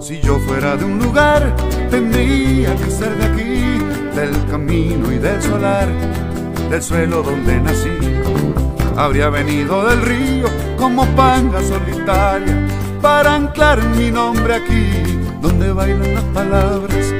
Si yo fuera de un lugar, tendría que ser de aquí, del camino y del solar, del suelo donde nací. Habría venido del río como panga solitaria para anclar mi nombre aquí, donde bailan las palabras